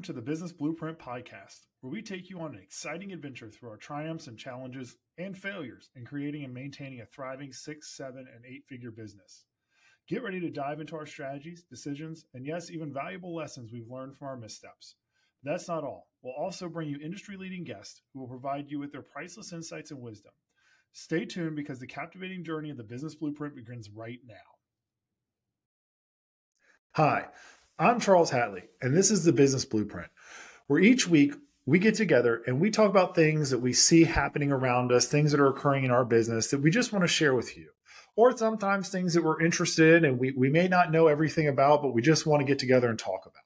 Welcome to the Business Blueprint Podcast, where we take you on an exciting adventure through our triumphs and challenges and failures in creating and maintaining a thriving six, seven, and eight figure business. Get ready to dive into our strategies, decisions, and yes, even valuable lessons we've learned from our missteps. That's not all. We'll also bring you industry leading guests who will provide you with their priceless insights and wisdom. Stay tuned because the captivating journey of the Business Blueprint begins right now. Hi. I'm Charles Hatley, and this is the Business Blueprint, where each week we get together and we talk about things that we see happening around us, things that are occurring in our business that we just want to share with you. Or sometimes things that we're interested in and we, we may not know everything about, but we just want to get together and talk about.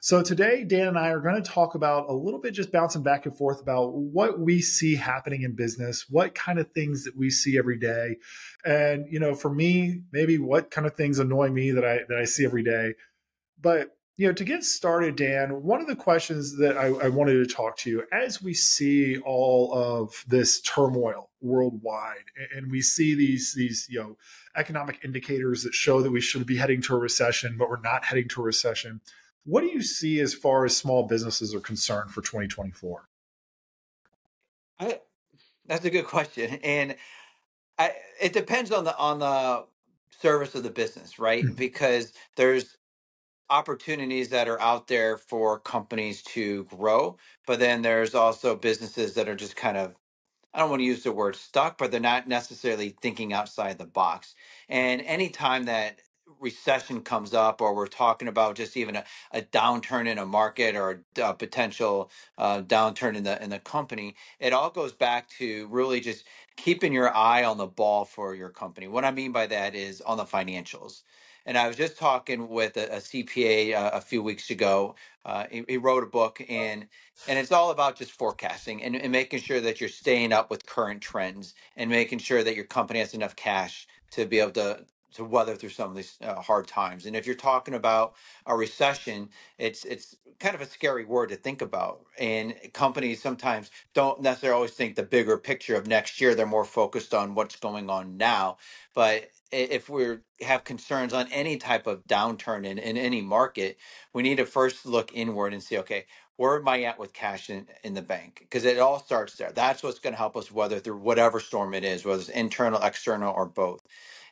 So today, Dan and I are going to talk about a little bit just bouncing back and forth about what we see happening in business, what kind of things that we see every day. And, you know, for me, maybe what kind of things annoy me that I that I see every day but you know, to get started, Dan, one of the questions that I, I, wanted to talk to you as we see all of this turmoil worldwide, and we see these these you know economic indicators that show that we should be heading to a recession, but we're not heading to a recession. What do you see as far as small businesses are concerned for 2024? I, that's a good question, and I, it depends on the on the service of the business, right? Mm-hmm. Because there's opportunities that are out there for companies to grow, but then there's also businesses that are just kind of I don't want to use the word stuck, but they're not necessarily thinking outside the box. And anytime that recession comes up or we're talking about just even a, a downturn in a market or a, potential uh, downturn in the in the company it all goes back to really just keeping your eye on the ball for your company what i mean by that is on the financials and I was just talking with a, a CPA uh, a few weeks ago. Uh, he, he, wrote a book, and and it's all about just forecasting and, and making sure that you're staying up with current trends and making sure that your company has enough cash to be able to to weather through some of these uh, hard times. And if you're talking about a recession, it's it's kind of a scary word to think about. And companies sometimes don't necessarily always think the bigger picture of next year. They're more focused on what's going on now. But if we have concerns on any type of downturn in, in any market, we need to first look inward and see, okay, where am I at with cash in, in the bank? Because it all starts there. That's what's going to help us weather through whatever storm it is, whether it's internal, external, or both.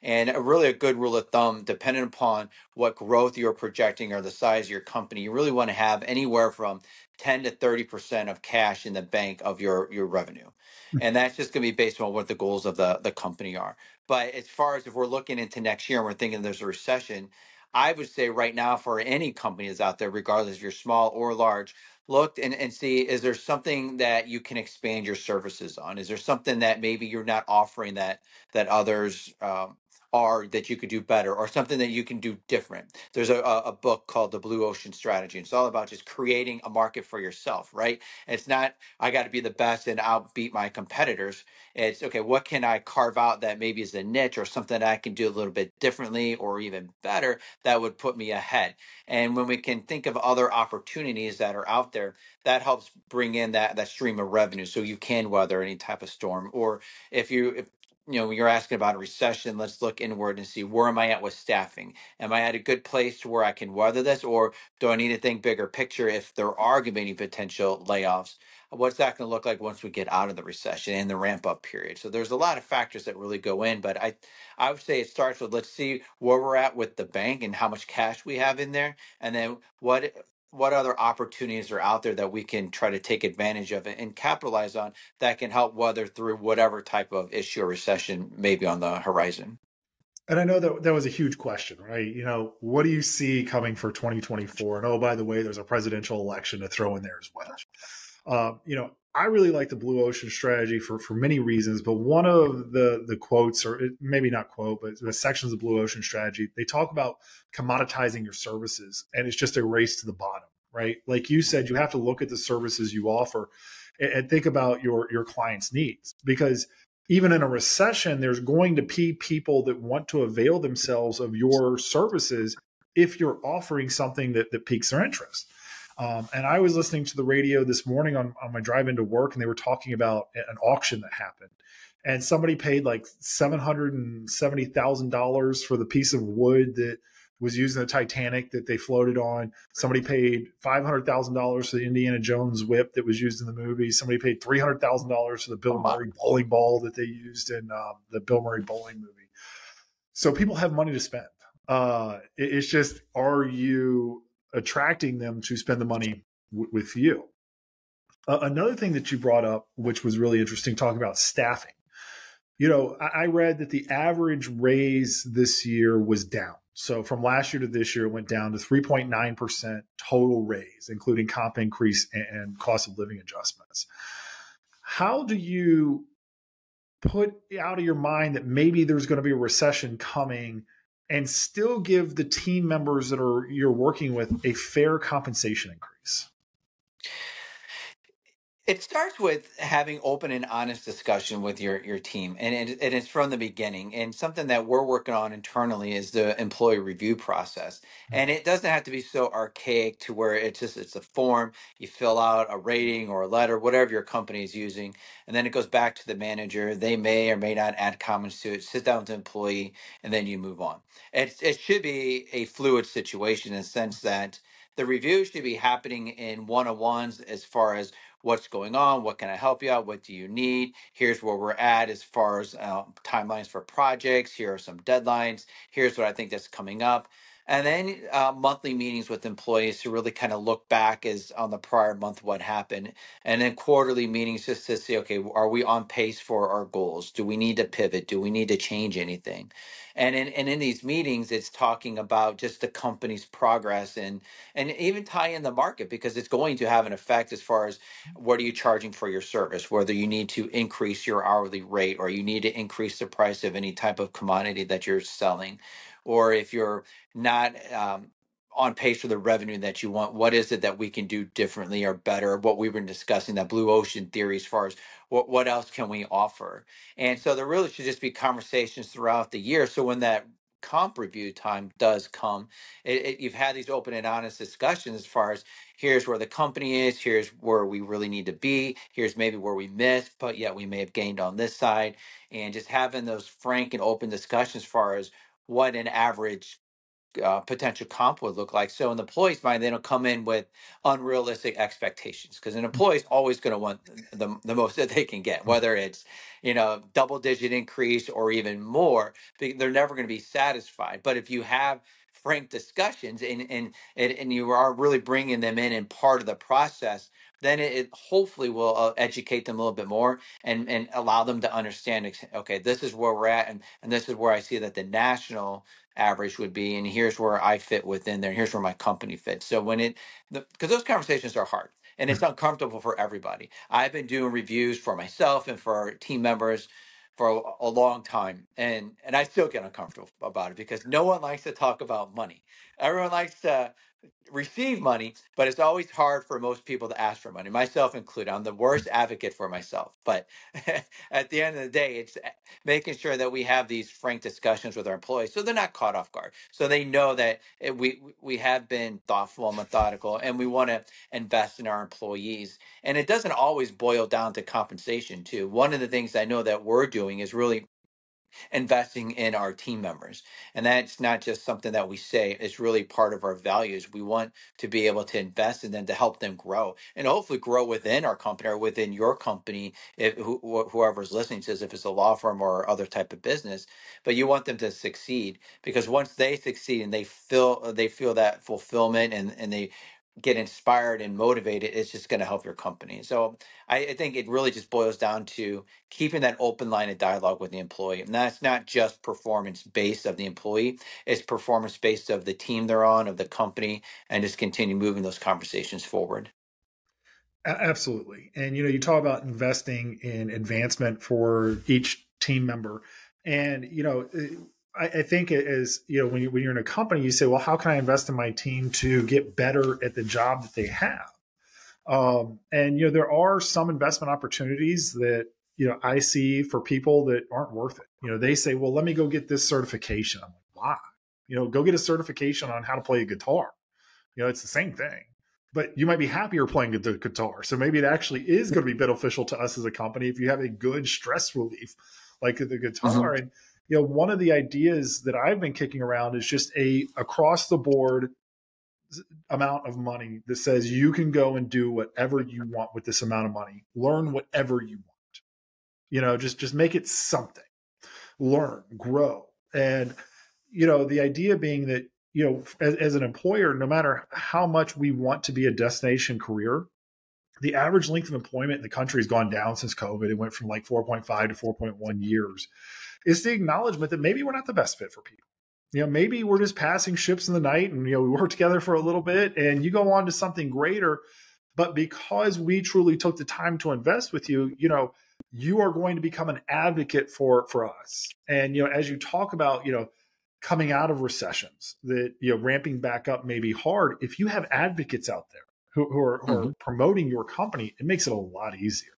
And a really a good rule of thumb, depending upon what growth you're projecting or the size of your company, you really want to have anywhere from 10 to 30% of cash in the bank of your, your revenue. Hmm. And that's just going to be based on what the goals of the, the company are. But as far as if we're looking into next year and we're thinking there's a recession, I would say right now for any company that's out there, regardless if you're small or large, look and, and see is there something that you can expand your services on? Is there something that maybe you're not offering that that others um, are that you could do better or something that you can do different. There's a, a book called The Blue Ocean Strategy. and It's all about just creating a market for yourself, right? It's not, I got to be the best and outbeat my competitors. It's, okay, what can I carve out that maybe is a niche or something I can do a little bit differently or even better that would put me ahead? And when we can think of other opportunities that are out there, that helps bring in that, that stream of revenue so you can weather any type of storm. Or if you, if you know, you're asking about a recession, let's look inward and see where am I at with staffing? Am I at a good place where I can weather this, or do I need to think bigger picture if there are going to be any potential layoffs? What's that going to look like once we get out of the recession and the ramp up period? So there's a lot of factors that really go in, but I, I would say it starts with let's see where we're at with the bank and how much cash we have in there, and then what what other opportunities are out there that we can try to take advantage of and capitalize on that can help weather through whatever type of issue or recession may be on the horizon? And I know that that was a huge question, right? You know, what do you see coming for 2024? And oh, by the way, there's a presidential election to throw in there as well. Uh, you know, I really like the blue ocean strategy for for many reasons, but one of the the quotes, or maybe not quote, but the sections of blue ocean strategy, they talk about commoditizing your services, and it's just a race to the bottom, right? Like you said, you have to look at the services you offer and, and think about your your clients' needs because even in a recession, there's going to be people that want to avail themselves of your services if you're offering something that that piques their interest. Um, and I was listening to the radio this morning on, on my drive into work, and they were talking about an auction that happened. And somebody paid like seven hundred and seventy thousand dollars for the piece of wood that was used in the Titanic that they floated on. Somebody paid five hundred thousand dollars for the Indiana Jones whip that was used in the movie. Somebody paid three hundred thousand dollars for the Bill Murray bowling ball that they used in um, the Bill Murray bowling movie. So people have money to spend. Uh, it's just, are you attracting them to spend the money w- with you? Uh, another thing that you brought up, which was really interesting, talking about staffing. You know, I, I read that the average raise this year was down. So from last year to this year, it went down to 3.9% total raise, including comp increase and cost of living adjustments. How do you put out of your mind that maybe there's going to be a recession coming and still give the team members that are you're working with a fair compensation increase? It starts with having open and honest discussion with your your team, and it, and it's from the beginning. And something that we're working on internally is the employee review process. And mm-hmm. it doesn't have to be so archaic to where it's just it's a form you fill out a rating or a letter, whatever your company is using, and then it goes back to the manager. They may or may not add comments to it. Sit down with the employee, and then you move on. It it should be a fluid situation in the sense that the review should be happening in one on ones as far as what's going on, what can I help you out, what do you need? Here's where we're at as far as uh, timelines for projects. Here are some deadlines. Here's what I think that's coming up. And then uh, monthly meetings with employees to really kind of look back as on the prior month what happened, and then quarterly meetings just to see, okay, are we on pace for our goals? Do we need to pivot? Do we need to change anything? And in and in these meetings, it's talking about just the company's progress and and even tie in the market because it's going to have an effect as far as what are you charging for your service, whether you need to increase your hourly rate or you need to increase the price of any type of commodity that you're selling or if you're not um, on pace for the revenue that you want what is it that we can do differently or better? What we've been discussing that blue ocean theory as far as what, what else can we offer? And so there really should just be conversations throughout the year. So when that comp review time does come it, it, you've had these open and honest discussions as far as here's where the company is here's where we really need to be here's maybe where we missed but yet we may have gained on this side. And just having those frank and open discussions as far as what an average uh, potential comp would look like. So in the employee's mind, they don't come in with unrealistic expectations because an employee is always going to want the, the most that they can get, whether it's you know double digit increase or even more. They're never going to be satisfied. But if you have frank discussions and and and you are really bringing them in and part of the process then it, it hopefully will uh, educate them a little bit more and and allow them to understand okay this is where we're at and and this is where i see that the national average would be and here's where i fit within there and here's where my company fits. So when it because those conversations are hard and it's uncomfortable for everybody. I've been doing reviews for myself and for our team members for a, a long time and and i still get uncomfortable about it because no one likes to talk about money. Everyone likes to receive money, but it's always hard for most people to ask for money, myself included. I'm the worst advocate for myself. But at the end of the day, it's eh, making sure that we have these frank discussions with our employees so they're not caught off guard. So they know that eh, we we have been thoughtful and methodical and we want to invest in our employees. And it doesn't always boil down to compensation too. One of the things I know that we're doing is really investing in our team members. And that's not just something that we say, it's really part of our values. We want to be able to invest in them to help them grow and hopefully grow within our company or within your company, if wh- whoever's listening says if it's a law firm or other type of business. But you want them to succeed because once they succeed and they feel they feel that fulfillment and, and they get inspired and motivated, it's just going to help your company. So I, I, think it really just boils down to keeping that open line of dialogue with the employee. And that's not just performance based of the employee, it's performance based of the team they're on, of the company, and just continue moving those conversations forward. Absolutely. And you know, you talk about investing in advancement for each team member. And you know, eh, I, I think it is, you know, when, you, when you're in a company, you say, well, how can I invest in my team to get better at the job that they have? Um, and, you know, there are some investment opportunities that, you know, I see for people that aren't worth it. You know, they say, well, let me go get this certification. I'm like, why? You know, go get a certification on how to play a guitar. You know, it's the same thing but you might be happier playing the guitar. So maybe it actually is going to be beneficial to us as a company if you have a good stress relief like the guitar. Mm-hmm. And you know, one of the ideas that I've been kicking around is just a across the board amount of money that says you can go and do whatever you want with this amount of money, learn whatever you want. You know, just just make it something. Learn, grow. And you know, the idea being that, you know, as, as an employer, no matter how much we want to be a destination career, the average length of employment in the country has gone down since COVID. It went from like 4.5 to 4.1 years. It's the acknowledgement that maybe we're not the best fit for people. You know, maybe we're just passing ships in the night and, you know, we work together for a little bit and you go on to something greater. But because we truly took the time to invest with you, you know, you are going to become an advocate for for us. And, you know, as you talk about, you know, coming out of recessions that, you know, ramping back up may be hard. If you have advocates out there who, who, are, who mm-hmm. are promoting your company, it makes it a lot easier.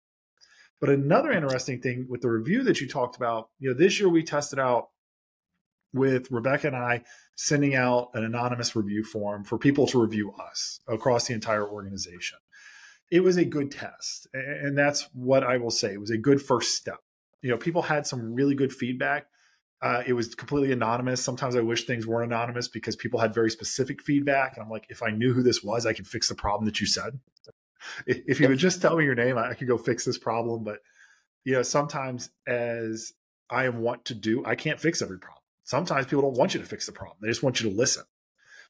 But another interesting thing with the review that you talked about, you know, this year we tested out with Rebecca and I sending out an anonymous review form for people to review us across the entire organization. It was a good test. And that's what I will say. It was a good first step. You know, people had some really good feedback. Uh, it was completely anonymous. Sometimes I wish things weren't anonymous because people had very specific feedback. And I'm like, if I knew who this was, I could fix the problem that you said. If you would just tell me your name, I could go fix this problem. But, you know, sometimes as I am want to do, I can't fix every problem sometimes people don't want you to fix the problem; they just want you to listen.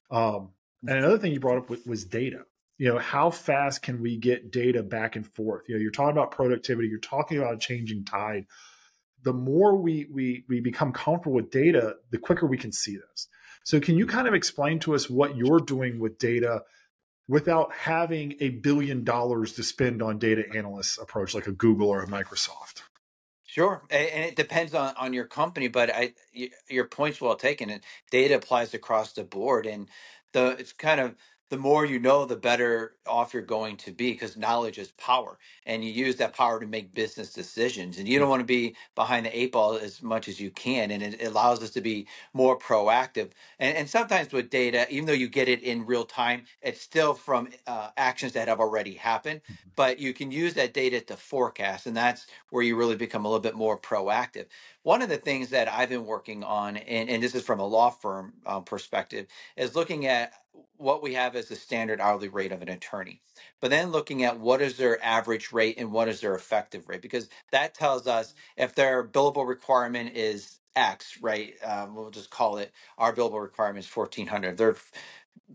Um, and another thing you brought up was data. You know, how fast can we get data back and forth? You know, you're talking about productivity, you're talking about a changing tide. The more we we we become comfortable with data, the quicker we can see this. So, can you kind of explain to us what you're doing with data without having a billion dollars to spend on data analysts approach like a Google or a Microsoft? Sure, and it depends on on your company, but I your point's well taken. And data applies across the board, and the it's kind of the more you know, the better off you're going to be because knowledge is power, and you use that power to make business decisions. And you don't want to be behind the eight ball as much as you can, and it allows us to be more proactive. And, and sometimes with data, even though you get it in real time, it's still from uh, actions that have already happened. Mm-hmm. But you can use that data to forecast, and that's where you really become a little bit more proactive. One of the things that I've been working on, and, and this is from a law firm um, perspective, is looking at what we have as the standard hourly rate of an attorney, but then looking at what is their average rate and what is their effective rate, because that tells us if their billable requirement is X, right? Um, we'll just call it our billable requirement is 1400. Their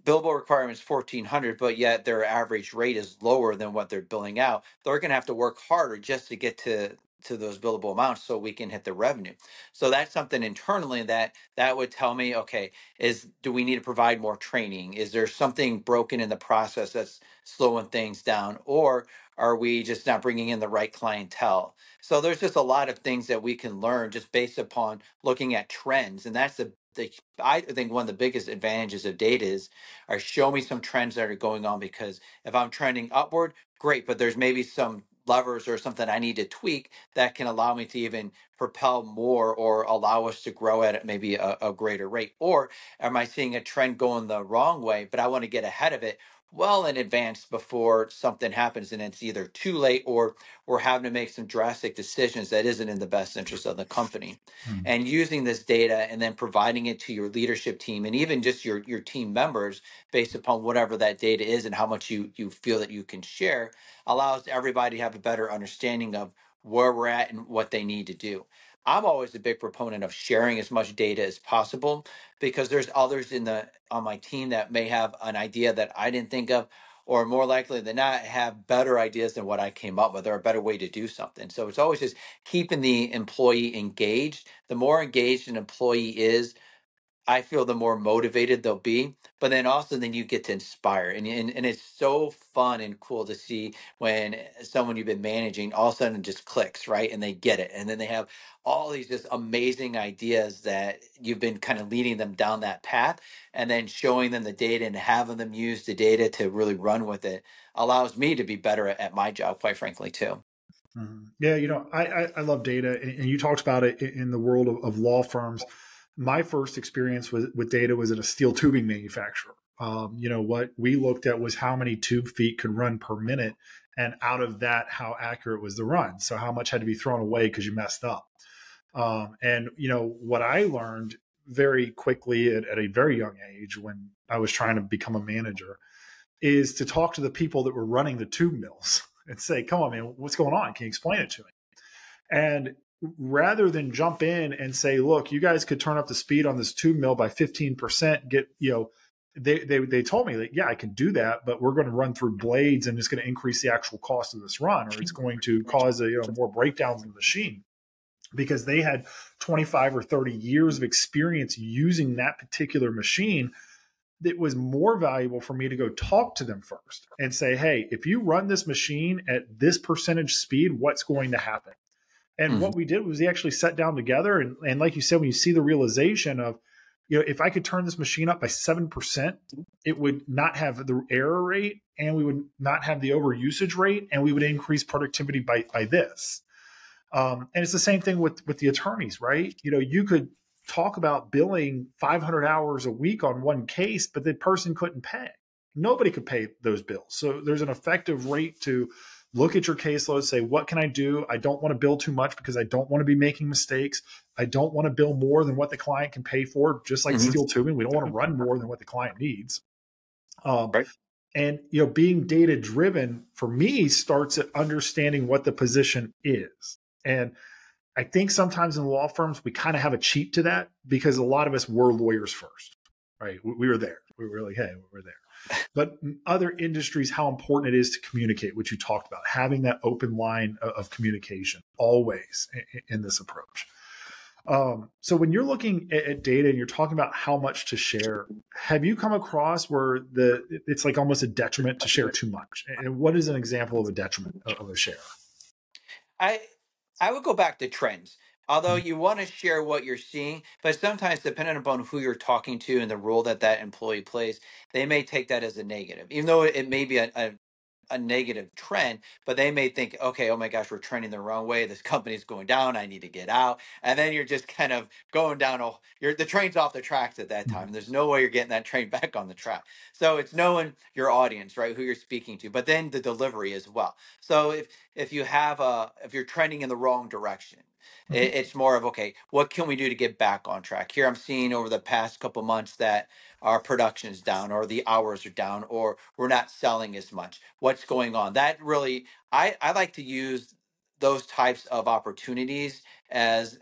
billable requirement is 1400, but yet their average rate is lower than what they're billing out. They're going to have to work harder just to get to to those billable amounts so we can hit the revenue. So that's something internally that that would tell me, okay, is do we need to provide more training? Is there something broken in the process that's slowing things down or are we just not bringing in the right clientele? So there's just a lot of things that we can learn just based upon looking at trends and that's the the, I think one of the biggest advantages of data is, are show me some trends that are going on because if I'm trending upward, great, but there's maybe some levers or something I need to tweak that can allow me to even propel more or allow us to grow at maybe a, a greater rate? Or am I seeing a trend going the wrong way, but I want to get ahead of it? Well in advance before something happens and it's either too late or we're having to make some drastic decisions that isn't in the best interest of the company mm. and using this data and then providing it to your leadership team and even just your your team members based upon whatever that data is and how much you you feel that you can share allows everybody to have a better understanding of where we're at and what they need to do I'm always a big proponent of sharing as much data as possible because there's others in the on my team that may have an idea that I didn't think of or more likely than not have better ideas than what I came up with or a better way to do something. So it's always just keeping the employee engaged. The more engaged an employee is, I feel the more motivated they'll be. But then also, then you get to inspire, and and, and it's so fun and cool to see when someone you've been managing all of a sudden just clicks right, and they get it, and then they have all these just amazing ideas that you've been kind of leading them down that path, and then showing them the data and having them use the data to really run with it allows me to be better at, at my job, quite frankly, too. Mm-hmm. Yeah, you know, I, I, I love data, and you talked about it in the world of, of law firms my first experience with, with data was at a steel tubing manufacturer. Um, you know, what we looked at was how many tube feet could run per minute. And out of that, how accurate was the run. So how much had to be thrown away because you messed up. Um, and you know what I learned very quickly at, at a very young age when I was trying to become a manager is to talk to the people that were running the tube mills and say, "Come on, man, what's going on? Can you explain it to me?" And rather than jump in and say, "Look, you guys could turn up the speed on this tube mill by fifteen percent, get you know." They, they they told me that yeah I can do that but we're going to run through blades and it's going to increase the actual cost of this run or it's going to cause a, you know more breakdowns in the machine because they had 25 or 30 years of experience using that particular machine it was more valuable for me to go talk to them first and say hey if you run this machine at this percentage speed what's going to happen and mm-hmm. what we did was we actually sat down together and, and like you said when you see the realization of you know if i could turn this machine up by 7% it would not have the error rate and we would not have the over usage rate and we would increase productivity by by this um, and it's the same thing with with the attorneys, right? You know, you could talk about billing 500 hours a week on one case, but the person couldn't pay. Nobody could pay those bills. So there's an effective rate to look at your caseload, say, what can I do? I don't want to bill too much because I don't want to be making mistakes. I don't want to bill more than what the client can pay for, just like mm-hmm. steel tubing. We don't want to run more than what the client needs. Um, right. And you know, being data driven for me starts at understanding what the position is. And I think sometimes in law firms, we kind of have a cheat to that because a lot of us were lawyers first, right? We, we were there. We were like, hey, we're there. But other industries, how important it is to communicate, which you talked about, having that open line of, communication always in, in this approach. Um, so when you're looking at, at, data and you're talking about how much to share, have you come across where the it's like almost a detriment to share too much? And what is an example of a detriment of a share? I I would go back to trends. Although Mm-hmm. you want to share what you're seeing, but sometimes depending upon who you're talking to and the role that that employee plays, they may take that as a negative, even though it may be a, a a negative trend, but they may think, okay, oh my gosh, we're trending the wrong way. This company's going down. I need to get out. And then you're just kind of going down. Oh, you're the train's off the tracks at that time. There's no way you're getting that train back on the track. So it's knowing your audience, right? Who you're speaking to, but then the delivery as well. So if if you have a if you're trending in the wrong direction, it, Mm-hmm. it's more of okay, what can we do to get back on track? Here, I'm seeing over the past couple months that our production is down, or the hours are down, or we're not selling as much. What's going on? That really, I I like to use those types of opportunities as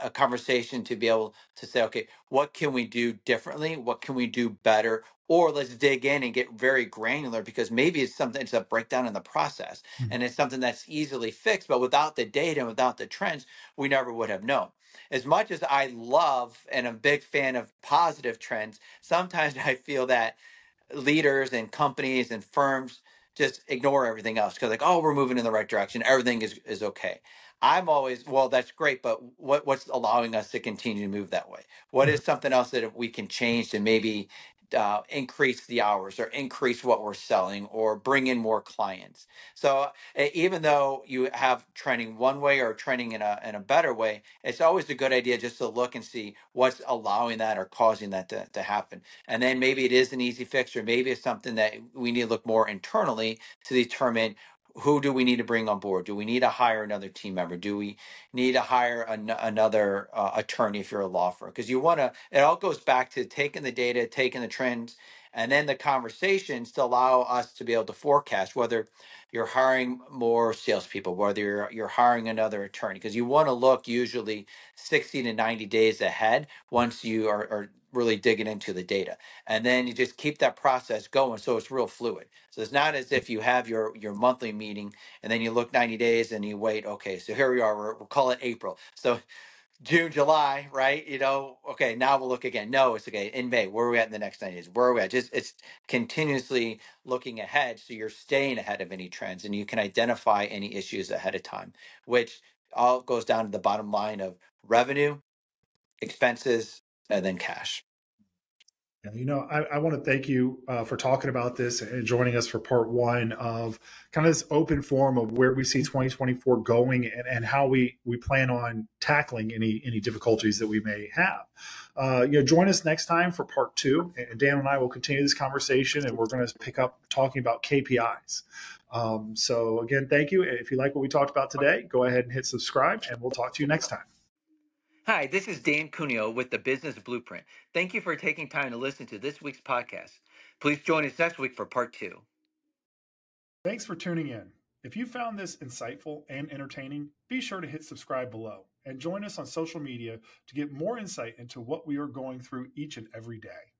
a conversation to be able to say, okay, what can we do differently? What can we do better? Or let's dig in and get very granular because maybe it's something, it's a breakdown in the process Mm-hmm. and it's something that's easily fixed. But without the data and without the trends, we never would have known. As much as I love and I'm a big fan of positive trends, sometimes I feel that leaders and companies and firms just ignore everything else because like oh we're moving in the right direction everything is is okay i'm always well that's great but what what's allowing us to continue to move that way what is something else that we can change to maybe uh, increase the hours or increase what we're selling or bring in more clients. So uh, even though you have training one way or training in a, in a better way it's always a good idea just to look and see what's allowing that or causing that to, to happen. And then maybe it is an easy fix, or maybe it's something that we need to look more internally to determine who do we need to bring on board? Do we need to hire another team member? Do we need to hire an, another uh, attorney if you're a law firm? Because you want to, it all goes back to taking the data, taking the trends, and then the conversations to allow us to be able to forecast whether you're hiring more salespeople, whether you're, you're hiring another attorney, because you want to look usually 60 to 90 days ahead once you are, are really digging into the data. And then you just keep that process going so it's real fluid. So it's not as if you have your your monthly meeting and then you look 90 days and you wait okay so here we are we're, we'll call it april. So june july right? You know okay now we'll look again. No it's okay in may where are we at in the next 90 days? Where are we at? Just it's continuously looking ahead so you're staying ahead of any trends and you can identify any issues ahead of time which all goes down to the bottom line of revenue expenses and then cash you know, I, I want to thank you uh, for talking about this and joining us for part one of kind of this open forum of where we see 2024 going and, and how we we plan on tackling any any difficulties that we may have. Uh, you know, join us next time for part two, and Dan and I will continue this conversation, and we're going to pick up talking about KPIs. Um, so again, thank you. If you like what we talked about today, go ahead and hit subscribe, and we'll talk to you next time. Hi, this is Dan Cuneo with the Business Blueprint. Thank you for taking time to listen to this week's podcast. Please join us next week for part two. Thanks for tuning in. If you found this insightful and entertaining, be sure to hit subscribe below and join us on social media to get more insight into what we are going through each and every day.